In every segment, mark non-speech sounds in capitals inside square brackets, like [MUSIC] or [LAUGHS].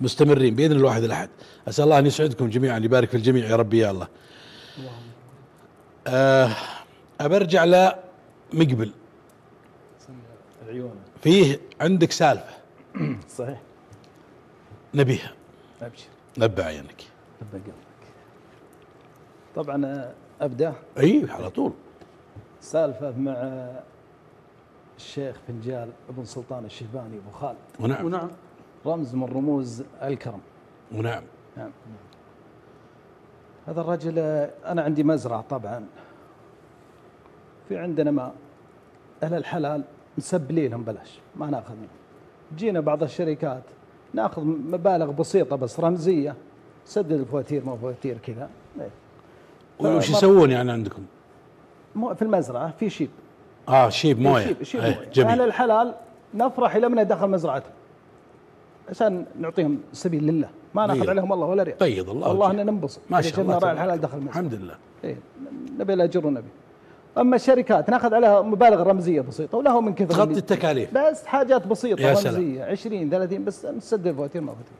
مستمرين بإذن الواحد الاحد أسأل الله أن يسعدكم جميعا يبارك في الجميع. يا ربي يا الله. آه أبرجع لمقبل. العيون فيه عندك سالفة. [COUGHS] صحيح. نبيها. أبشر. نبع عينك. ربنا قلبك. طبعا آه، أبدأ. إي على طول. سالفة مع الشيخ فنجال ابن سلطان الشيباني أبو خالد. ونعم. ونعم. رمز من رموز الكرم. ونعم نعم. هذا الرجل أنا عندي مزرعة طبعا. في عندنا ماء. أهل الحلال نسبل لهم بلاش ما ناخذ منهم جينا بعض الشركات ناخذ مبالغ بسيطة بس رمزية. سدد الفواتير مو فواتير كذا. إيه. وش يسوون يعني عندكم؟ مو في المزرعة في شيب. آه شيب موية. شيب شيب أي، موية. أهل جميل الحلال نفرح إلى من دخل مزرعتهم عشان نعطيهم سبيل لله. ما ناخذ بيض. عليهم والله ولا ريال بيض الله والله. ان ننبسط. ما شاء الله راعي. الحلال دخل المزرعه الحمد لله. إيه نبي الاجر ونبي أما الشركات ناخذ عليها مبالغ رمزية بسيطة ولا من كثر تغطي التكاليف. بس حاجات بسيطة يا سلام. رمزية. 20 30 بس نسدد الفواتير ما فواتير.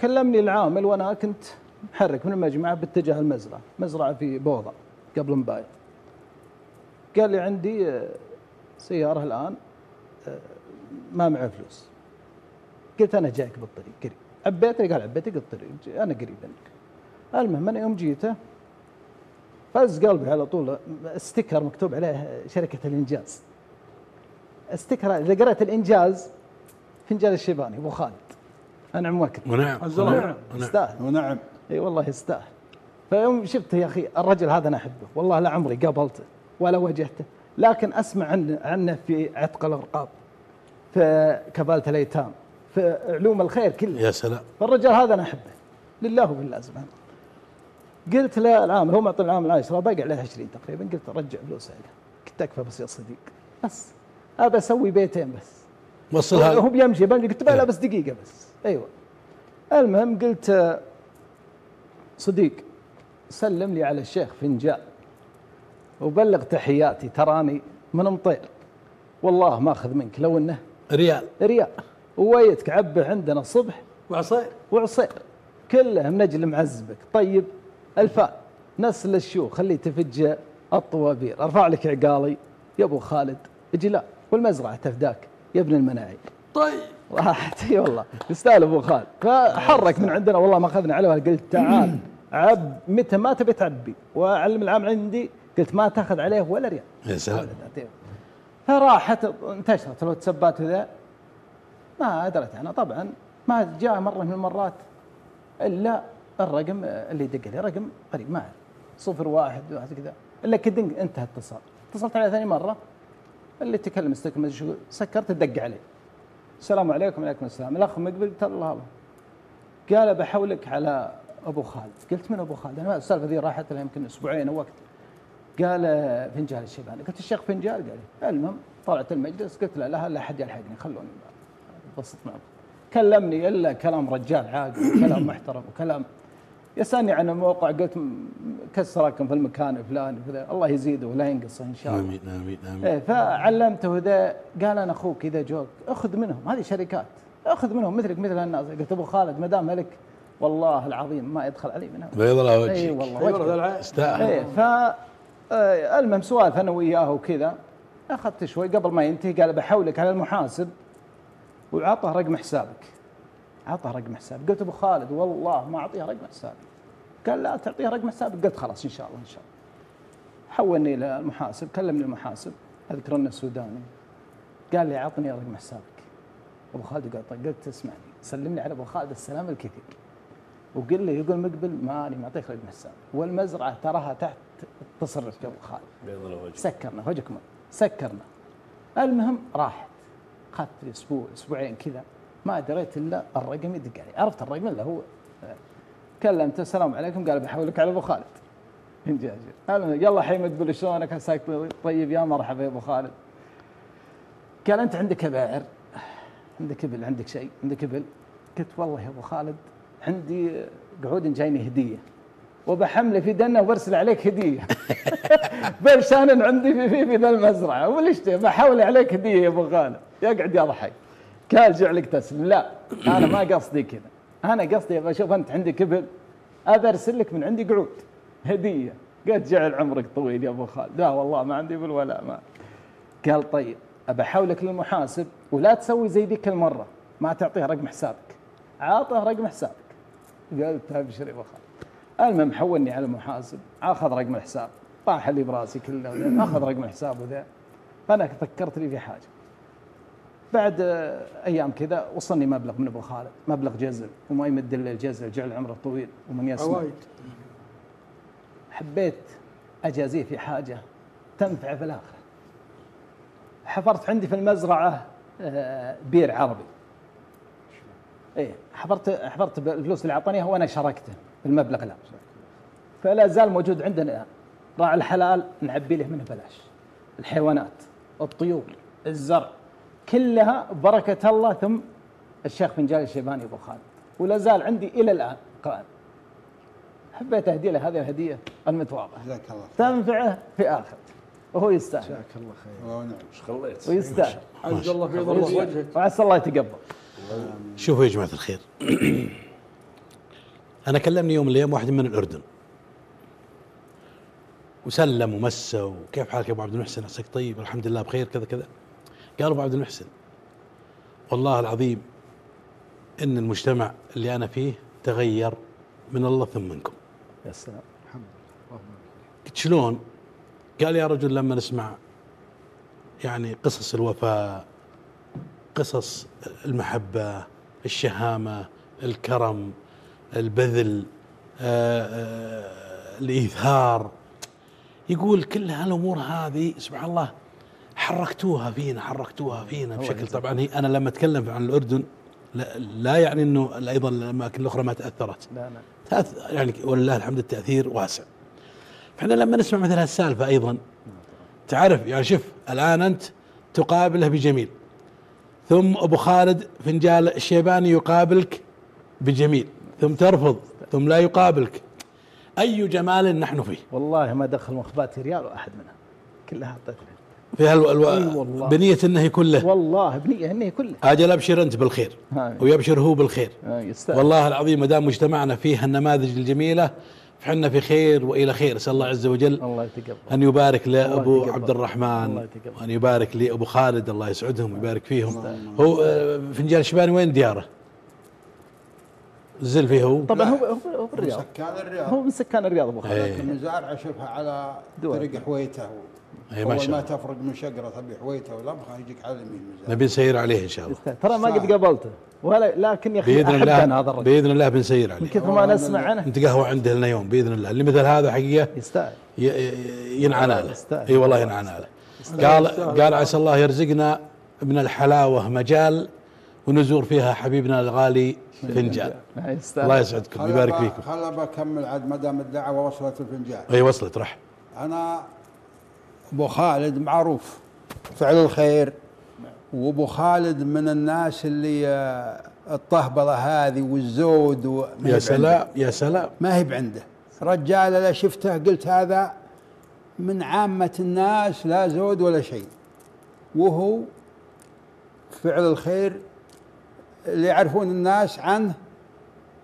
كلمني العامل وأنا كنت محرك من المجمع باتجاه المزرعة. مزرعة في بوضع قبل مبايع. قال لي عندي آه، سيارة الآن آه، ما معي فلوس. قلت أنا جايك بالطريق قريب. عبيت قال عبيت قلت طريق أنا قريب منك. المهم أنا يوم جيته فز قلبي على طول sticker مكتوب عليه شركة الإنجاز. sticker إذا قرأت الإنجاز فنجال الشيباني أبو خالد. انعم وكل. ونعم. عز الله. ونعم. نعم ونعم. يستاهل. ونعم. إي والله يستاهل. فيوم شفته يا أخي الرجل هذا أنا أحبه. والله لا عمري قابلته ولا واجهته. لكن أسمع عنه عنه في عتق الأرقاب في كفالة الأيتام. في علوم الخير كلها يا سلام. فالرجال هذا أنا أحبه. لله وبالله سبحانه قلت له العامل هو معطي العامل 10 باقي عليه 20 تقريبا. قلت رجع فلوسه قلت تكفى بس يا صديق. بس. ابى أسوي بيتين بس. وصلها هو بيمشي قلت له بس دقيقة بس. أيوه. المهم قلت صديق سلم لي على الشيخ فنجان. وبلغ تحياتي تراني من مطير. والله ما اخذ منك لو إنه ريال. ريال. وويتك عبه عندنا الصبح وعصير. وعصير. كله منجل معزبك. طيب الفاء نسل الشيوخ خليه تفج الطوابير أرفع لك عقالي. يا أبو خالد أجي لا. والمزرعة تفداك. يا ابن المناعي. طيب. راحت. إي والله. يستاهل أبو خالد. فحرك من عندنا. والله ما أخذنا عليه قلت تعال عب. متى ما تبي تعبي. وأعلم العام عندي. قلت ما تأخذ عليه ولا ريال. يا سلام. فراحت انتشرت الواتسابات وذا. ما أدرت أنا. طبعا ما جاء مرة من المرات إلا الرقم اللي دق لي رقم قريب ما اعرف صفر واحد واحد كذا. إلا كذا انتهى اتصال اتصلت عليه ثاني مرة اللي تكلم استكمل سكرت دق عليه. السلام عليكم وعليكم السلام. الأخ مقبل قلت الله الله قال بحولك على أبو خالد. قلت من أبو خالد؟ أنا السالفة ذي راحت لها يمكن أسبوعين أو وقت. قال فنجان الشيباني. قلت الشيخ فنجان؟ قال المهم طلعت المجلس قلت له لا لا احد يلحقني خلوني. بسط معه كلمني إلا كلام رجال عاقل وكلام [COUGHS] محترم وكلام يسألني عن الموقع قلت كسركم في المكان الفلاني وكذا الله يزيده ولا ينقصه إن شاء الله. آمين آمين آمين. إيه فعلمته ذا قال أنا أخوك إذا جوك أخذ منهم هذه شركات أخذ منهم مثلك مثل الناس. قلت أبو خالد ما دام لك والله العظيم ما يدخل علي منها بيض الله اي وجهك والله أيوه وجهك. العين. يستاهل إيه ف آه، المهم سوالف أنا وياه وكذا أخذت شوي قبل ما ينتهي قال بحولك على المحاسب. وعطه رقم حسابك. عطه رقم حساب قلت أبو خالد والله ما أعطيها رقم حسابي. قال لا تعطيها رقم حسابك. قلت خلاص إن شاء الله إن شاء الله. حولني إلى المحاسب كلمني المحاسب اذكر انه سوداني قال لي اعطني رقم حسابك. أبو خالد قال طيب قلت اسمعني. سلمني على أبو خالد السلام الكثير. وقل لي يقول مقبل ماني معطيك رقم حساب والمزرعة تراها تحت تصرف أبو خالد. بيض وجهك سكرنا وجهكم. سكرنا. المهم راحت اخذت لي أسبوع أسبوعين كذا. ما دريت إلا الرقم يدق علي. عرفت الرقم اللي هو كلمته السلام عليكم. قال بحولك على أبو خالد. [LAUGHS] إنجاز يلا حي تقول شلونك عساك طيب يا مرحبا يا أبو خالد. قال أنت عندك أباعر عندك ابل عندك شيء عندك ابل قلت والله يا أبو خالد عندي قعود جايني هدية وبحمله في دنة وبرسل عليك هدية. [LAUGHS] برشان عندي في في في ذا المزرعة. وليش بحول عليك هدية يا أبو خالد. يقعد يضحك قال جعلك تسلم. لا أنا ما قصدي كذا. أنا قصدي أبغى أشوف أنت عندك ابل ابى ارسل لك من عندي قعود. هدية. قلت جعل عمرك طويل يا أبو خالد. لا والله ما عندي ابل ولا ما. قال طيب ابى أحولك للمحاسب ولا تسوي زي ذيك المرة. ما تعطيه رقم حسابك. عاطه رقم حسابك. قلت ابشر يا أبو خالد. المهم حولني على المحاسب. أخذ رقم الحساب. طاح اللي براسي كله أخذ رقم الحساب وذا. فأنا فكرت لي في حاجة. بعد آه، أيام كذا وصلني مبلغ من أبو خالد مبلغ جزل وما يمد الا الجزل جعل عمره طويل ومن يسمع. عوايد. حبيت أجازيه في حاجة تنفع في الآخرة. حفرت عندي في المزرعة آه، بير عربي. إيه حفرت حفرت بالفلوس اللي اعطانيها وأنا شاركته بالمبلغ الان فلا زال موجود عندنا. الان راعي الحلال نعبي له منه بلاش. الحيوانات الطيور الزرع. كلها بركة الله. ثم الشيخ فنجال الشيباني أبو خالد ولا زال عندي إلى الآن قائم حبيت أهدي له هذه الهدية المتواضعة. جزاك الله تنفعه في آخر. وهو يستاهل. جزاك الله خير. الله ونعم إيش خليت؟ ويستاهل عز الله بيض الله وجهك. وعسى الله يتقبل. شوفوا يا جماعة الخير. [CLEARS THROAT] أنا كلمني يوم من الأيام واحد من الأردن. وسلم ومسه وكيف حالك يا أبو عبد المحسن؟ عساك طيب؟ الحمد لله بخير كذا كذا. قال أبو عبد المحسن والله العظيم إن المجتمع اللي أنا فيه تغير من الله ثم منكم. يا سلام. قلت شلون؟ قال يا رجل لما نسمع يعني قصص الوفاء قصص المحبة الشهامة الكرم البذل آه، آه، الإيثار يقول كل هالأمور هذه سبحان الله حركتوها فينا حركتوها فينا بشكل طبعا. هي أنا لما أتكلم عن الأردن لا, لا يعني أنه أيضا الأماكن الأخرى ما تأثرت. لا لا. تأث- يعني ولله الحمد التأثير واسع. فإحنا لما نسمع مثل هالسالفة أيضا تعرف يعني شوف الآن أنت تقابله بجميل. ثم أبو خالد فنجال الشيباني يقابلك بجميل. ثم ترفض ثم لا يقابلك. أي جمال نحن فيه؟ والله ما دخل مخباتي ريال وأحد منها. كلها اعطيت له في هالو ألو... بنية أنه يكون له والله بنية انه كلها أجل أبشر أنت بالخير هاي. ويبشر هو بالخير. يستاهل. والله العظيم ما دام مجتمعنا فيه النماذج الجميلة فحنا في خير وإلى خير. أسأل الله عز وجل الله يتقبل. أن يبارك لأبو. عبد الرحمن الله. وأن يبارك لأبو خالد الله يسعدهم ويبارك فيهم. هو آه، فنجان شباني وين دياره؟ زل فيه هو؟ طبعا هو هو هو بالرياض سكان الرياض. هو من سكان الرياض أبو خالد إيه. لكن مزارع أشوفها على دول. طريق حويته. إيه، ما شاء ما الله. تفرق من شجره تبي حويته ولا بخا يجيك على اليمين مزارع نبي نسير عليه إن شاء الله. ترى ما قد قابلته. ولا لكن يا أخي بإذن الله هذا الرجل. بإذن الله بنسير من عليه كثر ما نسمع عنه. نتقهوى عنده لنا يوم بإذن الله. اللي مثل هذا حقيقة يستاهل. ي- ي- ينعن له يستاهل. إي والله ينعن له قال قال عسى الله يرزقنا من الحلاوة مجال ونزور فيها حبيبنا الغالي فنجان. الله يسعدكم يبارك فيكم. خل بكمل عاد ما دام الدعوة وصلت الفنجان. أي وصلت رح. أنا أبو خالد معروف. فعل الخير. وأبو خالد من الناس اللي آه، الطهبلة هذه والزود و- يا. سلام يا سلام. ما هي بعنده رجال أنا شفته قلت هذا من عامة الناس لا زود ولا شيء. وهو فعل الخير اللي يعرفون الناس عنه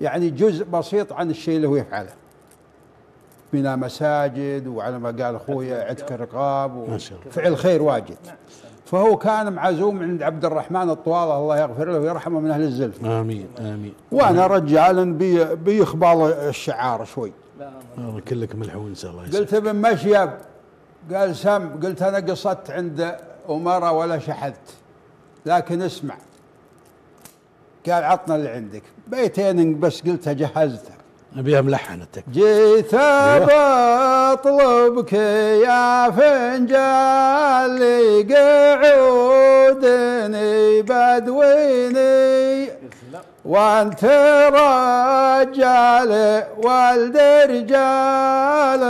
يعني جزء بسيط عن الشيء اللي هو يفعله. بناء مساجد وعلى ما قال اخويا عتق الرقاب و- ما شاء الله. فعل خير واجد. فهو كان معزوم عند عبد الرحمن الطواله الله يغفر له ويرحمه من أهل الزلف. آمين آمين. وأنا رجال بي بيخبال الشعار شوي. الله كلكم ملحون إن شاء الله. قلت ابن مشيب قال سم قلت أنا قصدت عند أمراء ولا شحذت لكن اسمع. قال عطنا اللي عندك. بيتين بس قلتها جهزتها ابيها ملحنتك جيت بطلبك يا فنجان قعودني بدويني. وأنت رجال والد رجال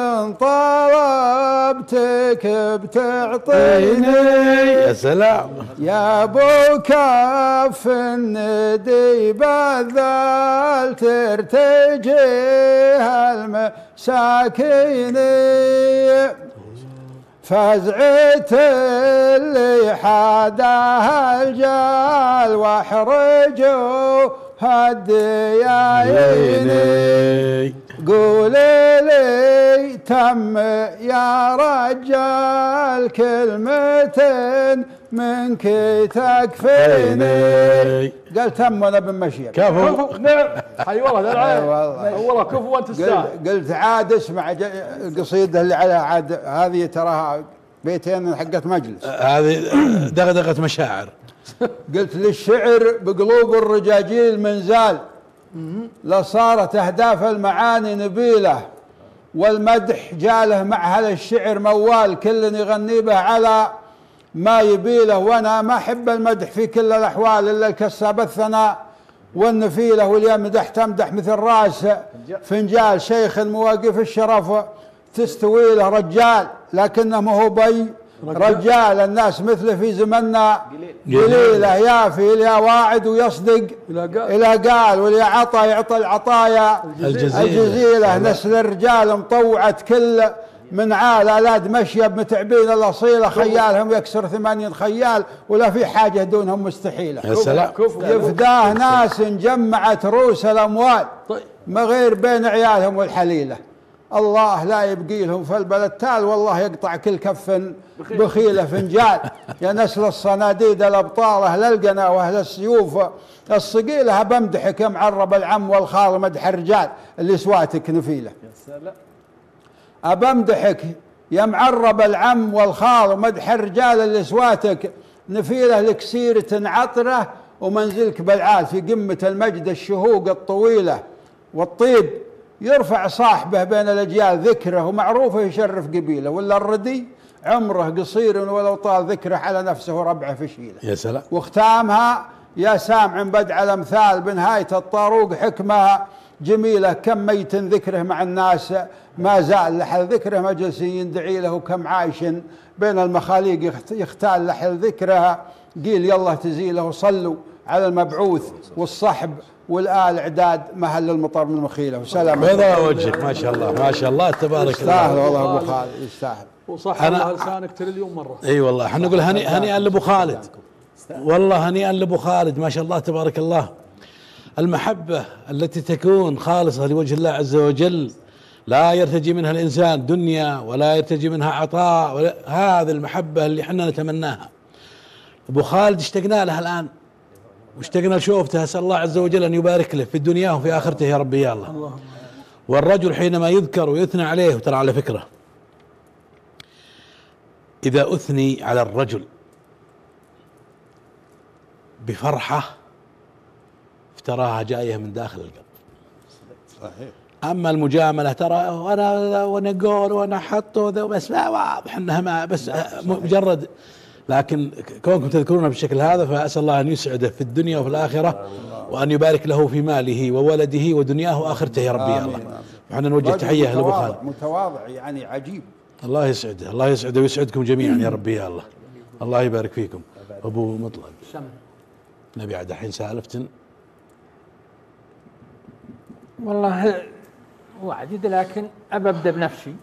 طلبتك بتعطيني يا سلام. يا أبو كف الندي بذل ترتجيها المساكين فزعت اللي حاداها الجال واحرجوا هالديايني قول لي تم يا رجال كلمتين منك تكفيني. قال تم وأنا بمشي كفو. كفو. نعم. حي والله ذا العين والله. كفو وأنت تستاهل قلت عاد اسمع القصيدة اللي عليها عاد هذه تراها بيتين حقت مجلس. هذه دغدغه مشاعر. قلت للشعر بقلوب الرجاجيل منزال لصارت أهداف المعاني نبيلة والمدح جاله مع هذا الشعر موال كل يغني به على ما يبيله. وأنا ما أحب المدح في كل الأحوال إلا الكساب الثناء والنفيلة واليمدح تمدح مثل راس فنجال. شيخ مواقف الشرف تستوي له رجال لكنه ما هو بي. رجال الناس مثله في زمننا قليله يافي يا واعد ويصدق. إلى قال. إلى قال واللي عطى يعطى العطايا. الجزيلة. الجزيله نسل الرجال مطوعت كل من عال الاد مشيه بمتعبين. الاصيله خيالهم يكسر ثمانين خيال ولا في حاجة دونهم مستحيله يا سلام. يفداه ناس جمعت رؤوس الأموال. طيب. ما غير بين عيالهم والحليلة. الله لا يبقي لهم في البلد. تال والله يقطع كل كف بخيله فنجال [LAUGHS] يا نسل الصناديد الأبطال أهل القنا وأهل السيوف. الصقيله بمدحك يا معرب العم والخال مدح الرجال. اللي سواتك نفيلة. يا سلام. أبمدحك يا معرب العم والخال ومدح الرجال. اللي سواتك نفيلة لك سيرة عطرة ومنزلك بالعال في قمة المجد الشهوق الطويلة والطيب. يرفع صاحبه بين الأجيال ذكره ومعروفه يشرف قبيله ولا الردي عمره قصير ولو طال ذكره على نفسه ربعه فشيله يا سلام. واختامها يا سامع بدع الأمثال بنهايه الطاروق حكمة جميلة كم ميت ذكره مع الناس ما زال لحل ذكره مجلس يندعي له كم عايش بين المخاليق يخت- يختال لحل ذكرها قيل يلا تزيله صلوا على المبعوث والصحب. والآل إعداد مهل المطر من مخيلة. وسلام بيضاء وجهك ما شاء الله ما شاء الله تبارك يستاهل الله والله أبو خالد يستاهل. وصح أنا- لسانك تريليون مرة. إي والله إحنا نقول هني هنيئا لأبو خالد. والله هنيئا لأبو خالد ما شاء الله تبارك الله. المحبة التي تكون خالصة لوجه الله عز وجل لا يرتجي منها الإنسان دنيا ولا يرتجي منها عطاء ولا هذه المحبة اللي إحنا نتمناها. أبو خالد اشتقنا لها الآن. واشتقنا لشوفته اسال الله عز وجل أن يبارك له في الدنيا وفي آخرته يا رب يا الله. والرجل حينما يذكر ويثنى عليه وترى على فكرة إذا أثني على الرجل بفرحة افتراها جاية من داخل القلب. صحيح. أما المجاملة ترى وأنا قول وأنا حط بس ما واضح أنها ما بس مجرد لكن كونكم تذكرونها بالشكل هذا فأسأل الله أن يسعده في الدنيا وفي الآخرة وأن يبارك له في ماله وولده ودنياه وآخرته يا ربي يا الله. وحنا نوجه رجل تحية لأبو متواضع- خالد. متواضع يعني عجيب. الله يسعده الله يسعده ويسعدكم جميعا يا ربي يا الله. الله يبارك فيكم. أبو مطلق نبي عاد الحين سالفتن والله واجد لكن أبدأ بنفسي.